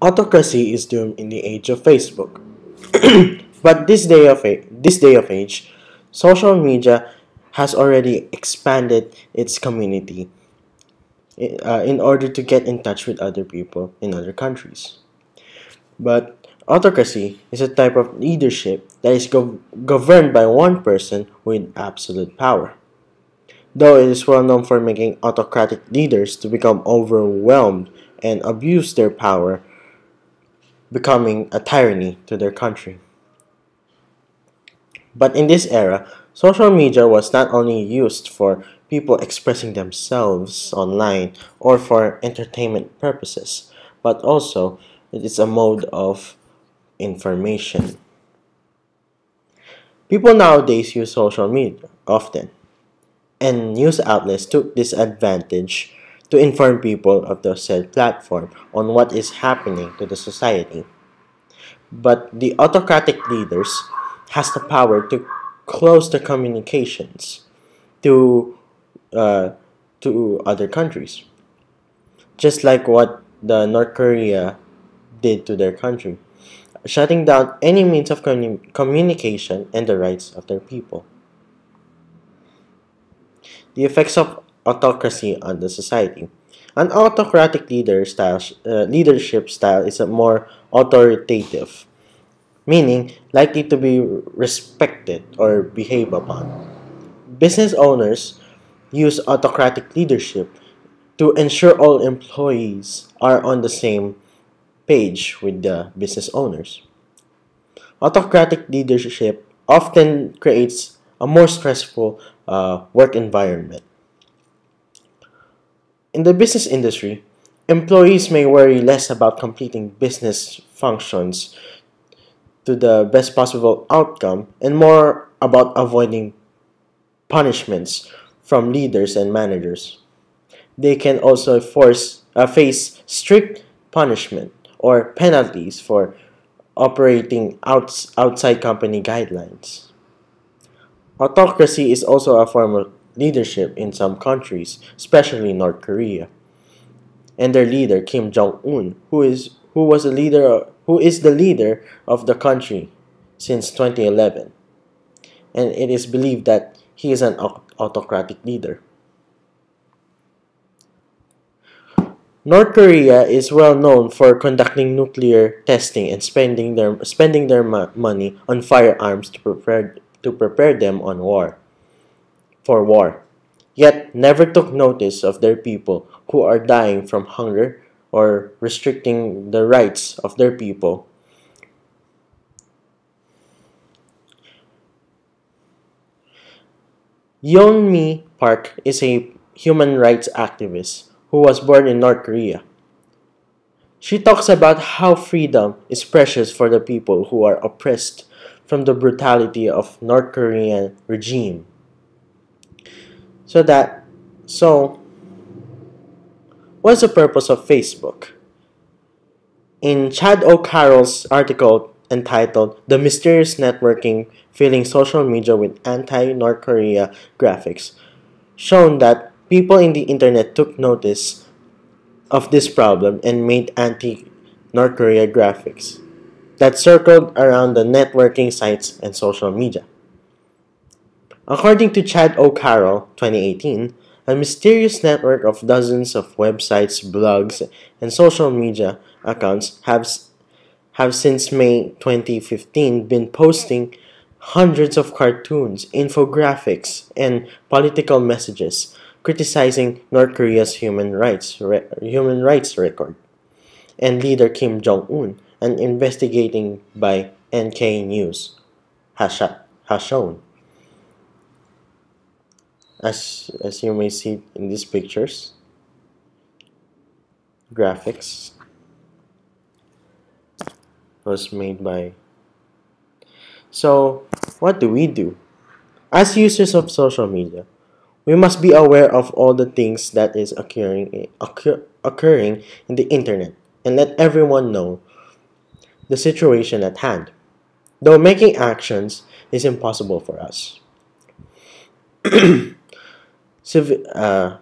Autocracy is doomed in the age of Facebook. but this day of this day of age, social media has already expanded its community uh, in order to get in touch with other people in other countries. But autocracy is a type of leadership that is gov- governed by one person with absolute power. Though it is well known for making autocratic leaders to become overwhelmed and abuse their power, becoming a tyranny to their country. But in this era, social media was not only used for people expressing themselves online or for entertainment purposes, but also it is a mode of information. People nowadays use social media often, and news outlets took this advantage to inform people of the said platform on what is happening to the society. But the autocratic leaders has the power to close the communications to uh, to other countries, just like what the North Korea did to their country, shutting down any means of commu- communication and the rights of their people. The effects of autocracy on the society. An autocratic leader style, uh, leadership style is a more authoritative, meaning likely to be respected or behave upon. Business owners use autocratic leadership to ensure all employees are on the same page with the business owners. Autocratic leadership often creates a more stressful uh, work environment. In the business industry, employees may worry less about completing business functions to the best possible outcome and more about avoiding punishments from leaders and managers. They can also force uh, face strict punishment or penalties for operating outs- outside company guidelines. Autocracy is also a form of leadership in some countries, especially North Korea. And their leader Kim Jong Un, who is who was a leader who is the leader of the country since 2011. And it is believed that he is an autocratic leader. North Korea is well known for conducting nuclear testing and spending their spending their money on firearms to prepare to prepare them on war for war. Yet never took notice of their people who are dying from hunger or restricting the rights of their people. Yeon Mi Park is a human rights activist who was born in North Korea. She talks about how freedom is precious for the people who are oppressed from the brutality of North Korean regime. So that so what's the purpose of Facebook? In Chad O'Carroll's article entitled The Mysterious Networking Filling Social Media with Anti-North Korea Graphics, shown that people in the internet took notice of this problem and made anti-North Korea graphics that circled around the networking sites and social media. According to Chad O'Carroll, 2018, a mysterious network of dozens of websites, blogs, and social media accounts have, have since May 2015 been posting hundreds of cartoons, infographics, and political messages criticizing North Korea's human rights re- human rights record and leader Kim Jong Un, and investigating by NK News has, sh- has shown. As, as you may see in these pictures, graphics was made by. So, what do we do? As users of social media, we must be aware of all the things that is occurring occur, occurring in the internet and let everyone know the situation at hand. Though making actions is impossible for us. Uh,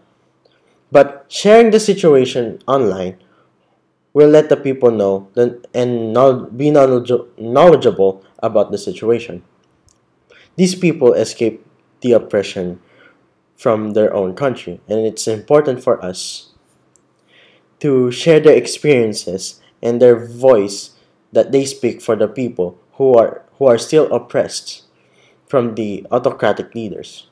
but sharing the situation online will let the people know and be knowledgeable about the situation. These people escape the oppression from their own country, and it's important for us to share their experiences and their voice that they speak for the people who are who are still oppressed from the autocratic leaders.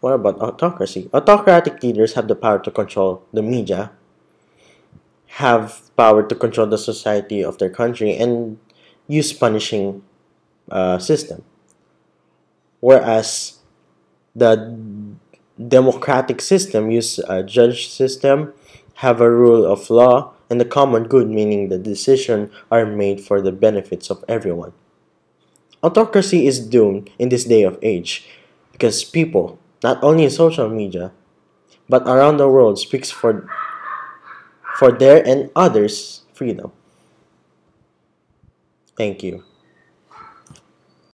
What about autocracy? Autocratic leaders have the power to control the media, have power to control the society of their country, and use punishing uh, system. Whereas the democratic system use a judge system, have a rule of law, and the common good, meaning the decision are made for the benefits of everyone. Autocracy is doomed in this day of age because people, not only in social media, but around the world speaks for for their and others' freedom. Thank you.